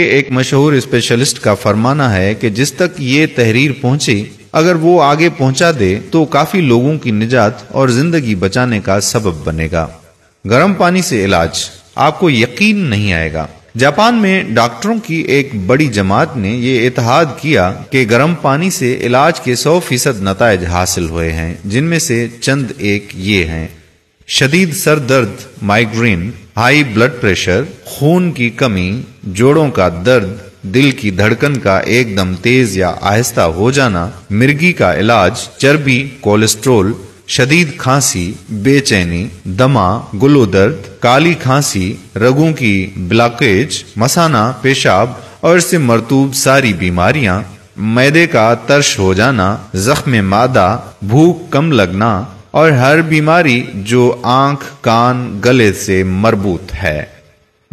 एक मशहूर स्पेशलिस्ट का फरमाना है कि जिस तक ये तहरीर पहुँची, अगर वो आगे पहुँचा दे तो काफ़ी लोगों की निजात और ज़िंदगी बचाने का सबब बनेगा। गर्म पानी से इलाज, आपको यकीन नहीं आएगा। जापान में डॉक्टरों की एक बड़ी जमात ने ये इतहाद किया कि गर्म पानी से इलाज के 100 फ़ीसद नतज हासिल हुए हैं, जिनमें से चंद एक ये हैं। शदीद सर दर्द माइग्रेन हाई ब्लड प्रेशर खून की कमी, जोड़ों का दर्द, दिल की धड़कन का एकदम तेज या आहिस्ता हो जाना, मिर्गी का इलाज, चर्बी कोलेस्ट्रोल शदीद खांसी, बेचैनी, दमा गुलोदर्द काली खांसी, रगों की ब्लॉकेज मसाना, पेशाब और इससे मरतूब सारी बीमारियाँ, मैदे का तर्श हो जाना जख्म मादा भूख कम लगना और हर बीमारी जो आँख, कान, गले से मरबूत है।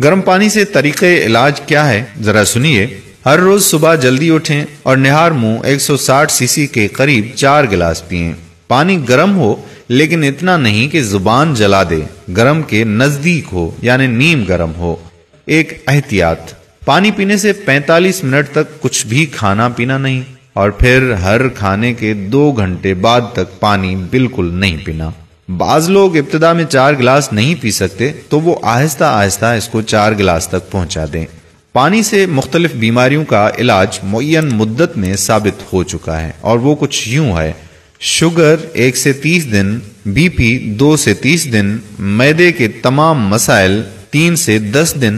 गर्म पानी से तरीके इलाज क्या है? जरा सुनिए। हर रोज सुबह जल्दी उठें और निहार मुँह 160 सीसी के करीब चार गिलास पिए। पानी गर्म हो, लेकिन इतना नहीं कि ज़ुबान जला दे। गर्म के नज़दीक हो, यानी नीम गर्म हो। एक एहतियात। पानी पीने से 45 मिनट तक कुछ भी खाना पीना नहीं। और फिर हर खाने के दो घंटे बाद तक पानी बिल्कुल नहीं पीना। बाज लोग इब्तदा में चार गिलास नहीं पी सकते तो वो आहिस्ता आहिस्ता इसको चार गिलास तक पहुँचा दें। पानी से मुख्तलिफ़ बीमारियों का इलाज मुन मुद्दत में साबित हो चुका है और वो कुछ यूँ है। शुगर एक से तीस दिन, बीपी दो से तीस दिन, मैदे के तमाम मसाइल तीन से दस दिन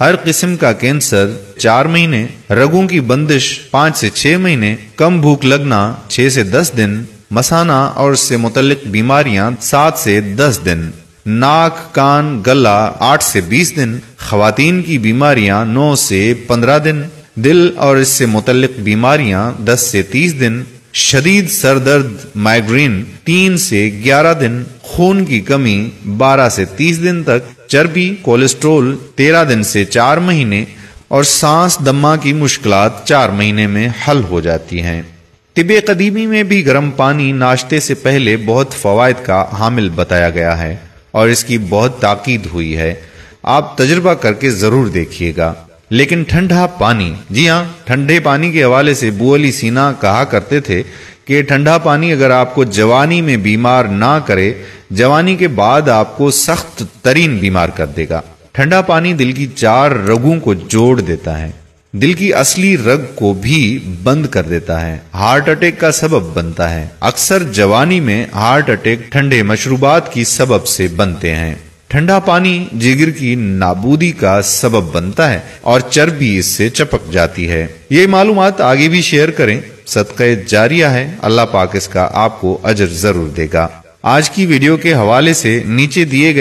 हर किस्म का कैंसर चार महीने, रगों की बंदिश पाँच से छह महीने, कम भूख लगना छह से दस दिन, मसाना और इससे मुतलिक बीमारियाँ सात से दस दिन, नाक, कान, गला आठ से बीस दिन खातन की बीमारियाँ नौ से पंद्रह दिन, दिल और इससे मुतलिक बीमारियाँ दस से तीस दिन शदीद सरदर्द माइग्रेन तीन से ग्यारह दिन, खून की कमी 12 से 30 दिन तक, चर्बी, कोलेस्ट्रोल 13 दिन से चार महीने और सांस दम्मा की मुश्किलात चार महीने में हल हो जाती हैं। तिब कदीमी में भी गर्म पानी नाश्ते से पहले बहुत फवायद का हामिल बताया गया है और इसकी बहुत ताकीद हुई है। आप तजुर्बा करके ज़रूर देखिएगा। लेकिन ठंडा पानी, जी हाँ ठंडे पानी के हवाले से बू अली सीना कहा करते थे कि ठंडा पानी अगर आपको जवानी में बीमार ना करे, जवानी के बाद आपको सख्त तरीन बीमार कर देगा। ठंडा पानी दिल की चार रगों को जोड़ देता है। दिल की असली रग को भी बंद कर देता है। हार्ट अटैक का सबब बनता है। अक्सर जवानी में हार्ट अटैक ठंडे मशरूबात की सबब से बनते हैं। ठंडा पानी जिगर की नाबूदी का सबब बनता है और चर्बी इससे चपक जाती है। ये मालूम आगे भी शेयर करें। सदक़ जारिया है। अल्लाह पाक इसका आपको अजर ज़रूर देगा। आज की वीडियो के हवाले से नीचे दिए गए